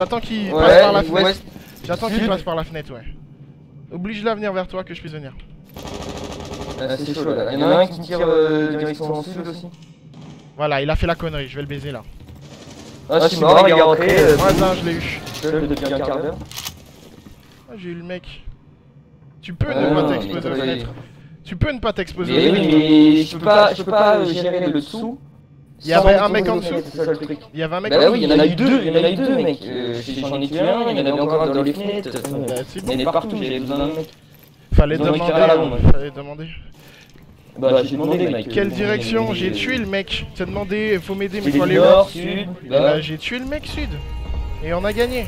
J'attends qu'il Ouais, passe par la fenêtre. ouest. J'attends qu'il passe par la fenêtre, ouais. Oblige-la à venir vers toi que je puisse venir. Ah, c'est chaud là. Il y en a un qui tire euh, direction sud aussi. Voilà, il a fait la connerie, je vais le baiser là. Ah, je suis mort, il est rentré. euh, Voisin, je l'ai eu. seul depuis un quart d'heure. Ah, j'ai eu le mec. Tu peux Ah, ne pas non, t'exposer aux fenêtres. Tu peux ne pas t'exposer aux Mais oui, fenêtres. mais je peux pas, je peux pas euh, gérer le dessous. Il y avait un mec en aux dessous. Il y avait un mec Bah en oui, il y en a eu deux, il y en a eu deux mec. J'en ai tué un, il y en avait encore un dans les fenêtres. Bah, Il y en partout, j'avais besoin d'un mec. Fallait demander. Fallait demander. Bah j'ai demandé mec. Quelle direction J'ai tué le mec? T'as demandé, faut m'aider, mais faut aller où nord, sud, Bah, bas. j'ai tué le mec sud. Et on a gagné.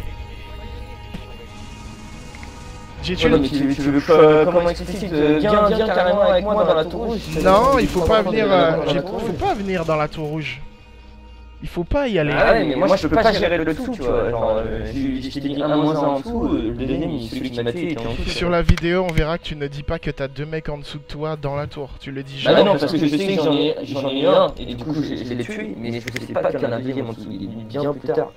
J'ai tué Ouais, le... mais tu, tu veux pas, comment expliquer que viens, viens carrément avec moi dans la tour rouge. Non, il faut pas venir. euh, Dans la j'ai- tour faut rouge. pas venir dans la tour rouge. Il faut pas y aller. Ah ouais, mais moi je peux pas gérer le tout, tu vois. Genre, euh, j'ai j'ai dit un moins un en dessous, euh, le deuxième, il- celui qui m'a tué était en dessous. Sur la vidéo, on verra que tu ne dis pas que t'as deux mecs en dessous de toi dans la tour. Tu le dis Bah jamais. non, parce que je sais que j'en ai, j'en ai eu un, et du coup je, je l'ai tué, mais je sais pas qu'il y en a un deuxième en dessous, il est bien plus tard.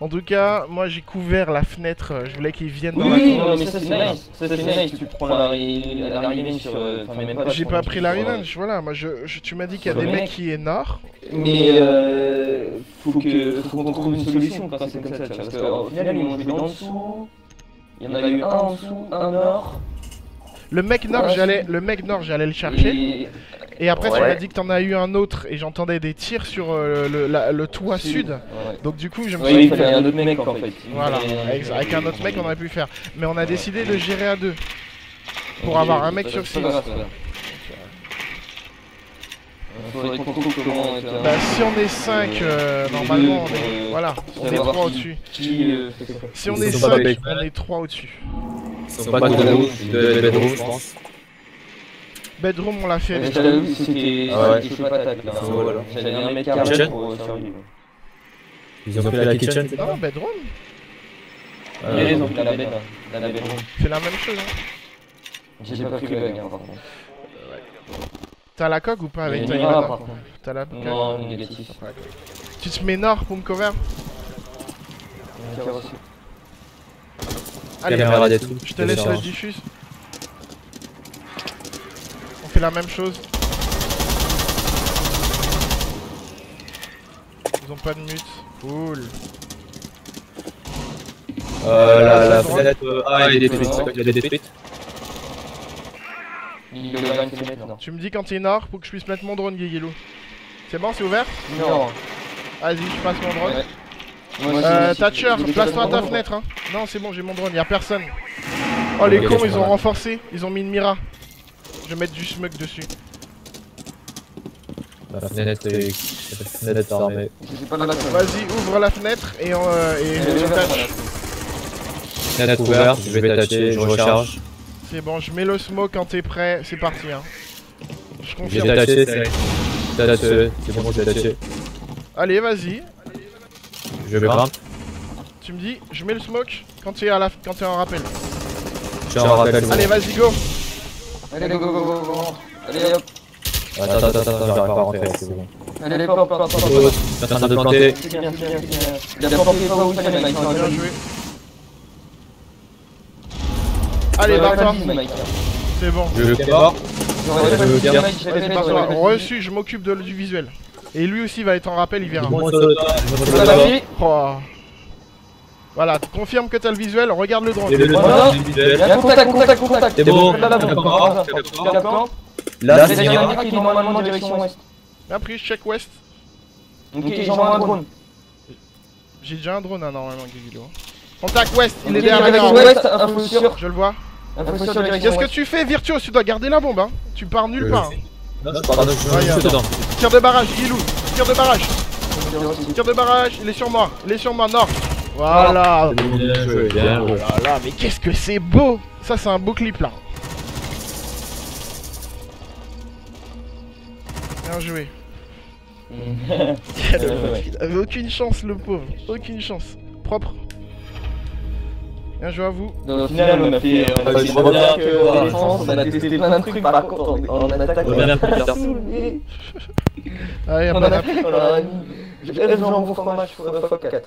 En tout cas, moi j'ai couvert la fenêtre. euh, Je voulais qu'ils viennent Oui, dans la oui, tour. non, mais ça c'est nice, ça c'est nice, tu prends la, la, la revenge sur... euh, Enfin, même pas J'ai pas pris la revenge, voilà. Moi, je, je- tu m'as dit qu'il y a des mecs mec. qui est nord. Mais euh, faut que faut qu'on trouve une solution quand c'est comme ça, tu vois, parce qu'au final ils m'ont joué en dessous, il y en a eu un en dessous, un nord, Le mec nord, j'allais, le mec nord, j'allais le chercher. Et... Après, tu m'as dit que t'en as eu un autre et j'entendais des tirs sur euh, le, la- le toit sud. Ouais. Donc du coup, je me suis il dit, fallait un autre mec en fait. voilà, Il avec, avec un autre mec, on aurait pu le faire. Mais on a décidé de gérer à deux. pour avoir un mec sur un- Bah, si on est 5, normalement, on est, Euh, voilà, on est savoir 3 qui- au-dessus. Euh, Si on est sont pas 5, bêtes. on est 3 au-dessus. Ils sont pas de je pense. Bedroom, on l'a fait. J'avais vu, c'était Ah ouais. c'était chaud patate là. Voilà. J'avais un mec carré Kitchen pour euh, survivre. Ils ont fait la kitchen, c'est Non, bedroom, Euh, Mais ils ont fait la bête, hein. la bête. c'est la même chose. Hein. J'ai pas pris le bug, hein, par contre. T'as la coque ou pas avec ta par contre. T'as la Non, négatif. Tu te mets nord pour me cover Allez, je te laisse le diffuse. Fait la même chose. Ils ont pas de mute. Cool. Euh, la, la fenêtre euh, A est détruite. Elle est détruite. Il non. Tu me dis quand t'es nord pour que je puisse mettre mon drone, Guigilou. C'est bon, c'est ouvert Non. Vas-y, je passe mon drone. Ouais. Euh, Thatcher, place-toi à ta fenêtre, hein. Non, c'est bon, j'ai mon drone, y'a personne. Oh, les cons, ils ont renforcé. Ils ont mis une mira. Je vais mettre du smoke dessus. La fenêtre est, la fenêtre. J'ai scène. Vas-y, ouvre la fenêtre et, on, euh, et je. Fenêtre ouverte, je vais tâcher, je recharge. C'est bon, je mets le smoke quand t'es prêt. C'est parti, hein. Je J'ai confirme. c'est tâché, c'est bon, j'ai tâché. Allez, vas-y. Je grimpe, Tu me dis, je mets le smoke quand t'es à la, quand t'es en rappel. je en rappelle. Allez, vas-y, go. Allez, go, go, go, go, go. Allez, hop. Attends, attends, attends, j'arrive pas à rentrer, c'est bon. Allez, je suis en train de planter. C'est bien, joué. Allez. C'est bon. Je le mort. Reçu, je m'occupe de- du visuel. Et lui aussi va être en rappel, il verra. Oh. Voilà, tu confirmes que t'as le visuel, regarde le drone. Contact, contact, contact. C'est bon, Là, là, là, je là, capte là, encore, là, je capte là, encore. là, là. Là, Là, c'est il y en a Nira. un qui est normalement direction ouest. Bien pris, je check west. Ok, j'envoie un drone. J'ai déjà un drone hein, normalement, Guido. Contact west, il est derrière la ouest, info sur. Je le vois. Qu'est-ce que ouest. tu fais, Virtuos? Tu dois garder la bombe, hein. Tu pars nulle Euh, part. Non, je pars, dedans. Tire de barrage, Guilou. Tire de barrage. Tire de barrage, il est sur moi. Il est sur moi, nord. Voilà. Oh là là, mais qu'est-ce que c'est beau Ça, c'est un beau clip là. Bien joué. Il avait aucune chance, le pauvre. Aucune chance. Propre. Bien joué à vous. Donc, Au final, on a fait. On a fait que- on testé plein de trucs. Par contre, en en attaque, on a saoulé. Allez, On en a app- fait, on en a mis. Je fromage x4.